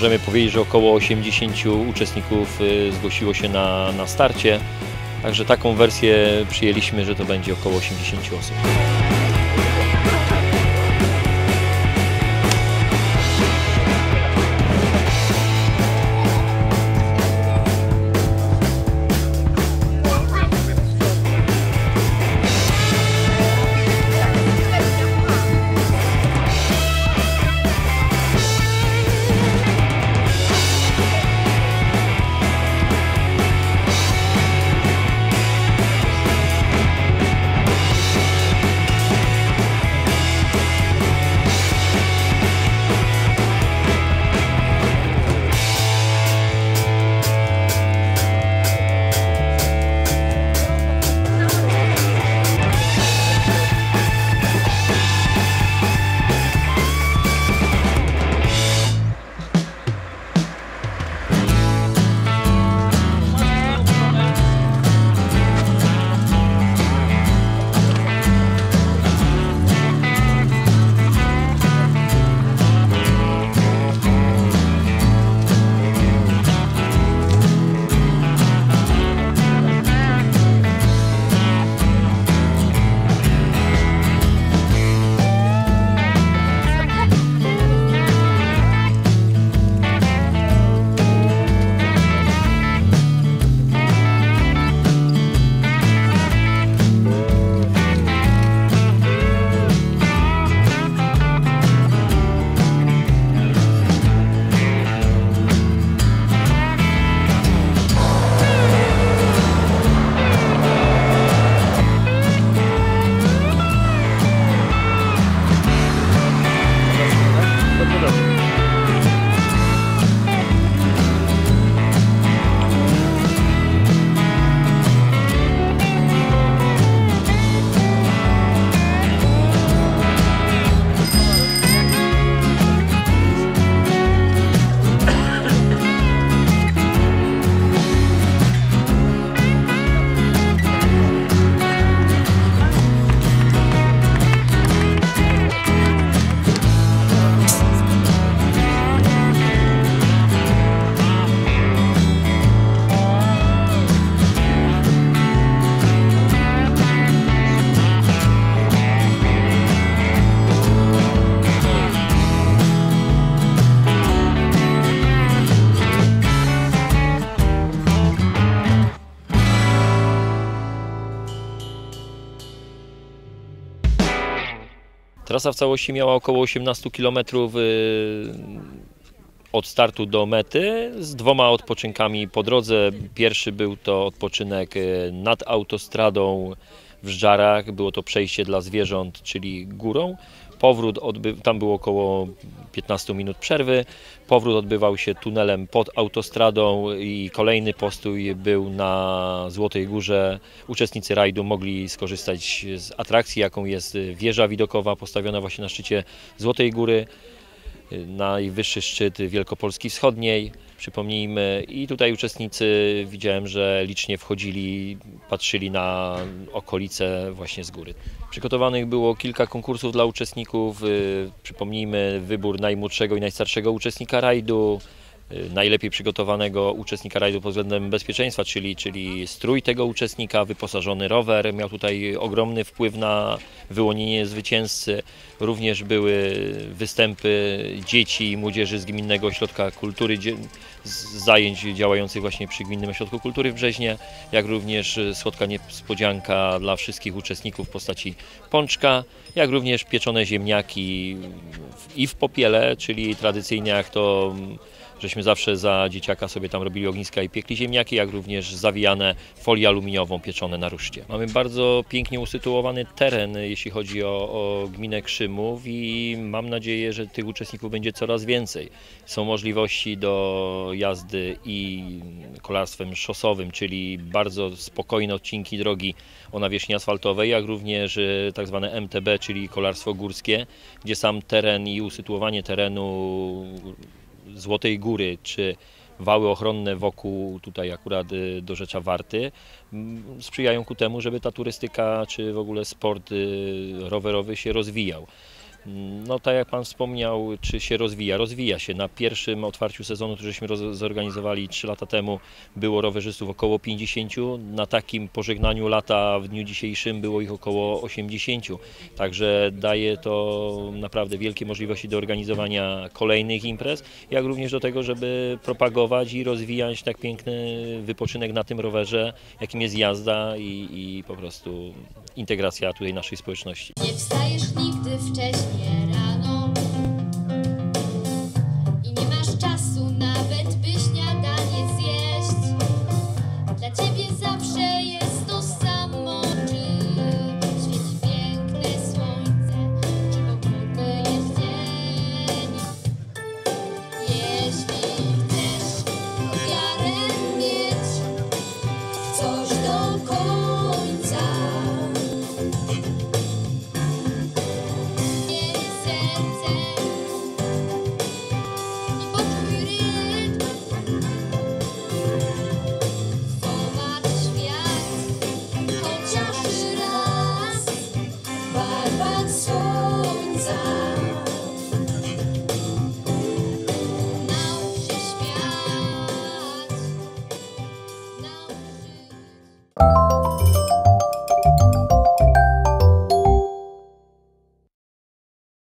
możemy powiedzieć, że około 80 uczestników y, zgłosiło się na, na starcie. Także taką wersję przyjęliśmy, że to będzie około 80 osób. Trasa w całości miała około 18 km od startu do mety z dwoma odpoczynkami po drodze. Pierwszy był to odpoczynek y, nad autostradą w Żarach. Było to przejście dla zwierząt, czyli górą. Powrót tam było około 15 minut przerwy. Powrót odbywał się tunelem pod autostradą i kolejny postój był na Złotej Górze. Uczestnicy rajdu mogli skorzystać z atrakcji, jaką jest wieża widokowa postawiona właśnie na szczycie Złotej Góry najwyższy szczyt Wielkopolski Wschodniej, przypomnijmy. I tutaj uczestnicy widziałem, że licznie wchodzili, patrzyli na okolice właśnie z góry. Przygotowanych było kilka konkursów dla uczestników. y, Przypomnijmy wybór najmłodszego i najstarszego uczestnika rajdu, najlepiej przygotowanego uczestnika rajdu pod względem bezpieczeństwa, czyli, czyli strój tego uczestnika, wyposażony rower miał tutaj ogromny wpływ na wyłonienie zwycięzcy. Również były występy dzieci i młodzieży z Gminnego Ośrodka Kultury, z zajęć działających właśnie przy Gminnym Ośrodku Kultury w Brzeźnie, jak również słodka niespodzianka dla wszystkich uczestników w postaci pączka, jak również pieczone ziemniaki i w popiele, czyli tradycyjnie jak to mm, żeśmy zawsze za dzieciaka sobie tam robili ogniska i piekli ziemniaki, jak również zawijane folią aluminiową pieczone na ruszcie. Mamy bardzo pięknie usytuowany teren, jeśli chodzi o, o gminę Krzymów i mam nadzieję, że tych uczestników będzie coraz więcej. Są możliwości do jazdy i kolarstwem szosowym, czyli bardzo spokojne odcinki drogi o nawierzchni asfaltowej, jak również e, tak zwane MTB, czyli kolarstwo górskie, gdzie sam teren i usytuowanie terenu Złotej Góry, czy wały ochronne wokół tutaj akurat y, do Rzecza Warty sprzyjają ku temu, żeby ta turystyka, czy w ogóle sport y, rowerowy się rozwijał. No tak jak Pan wspomniał, czy się rozwija? Rozwija się. Na pierwszym otwarciu sezonu, który żeśmy zorganizowali 3 lata temu, było rowerzystów około 50. Na takim pożegnaniu lata w dniu dzisiejszym było ich około 80. Także daje to naprawdę wielkie możliwości do organizowania kolejnych imprez, jak również do tego, żeby propagować i rozwijać tak piękny wypoczynek na tym rowerze, jakim jest jazda i, i po prostu integracja tutaj naszej społeczności wcześniej.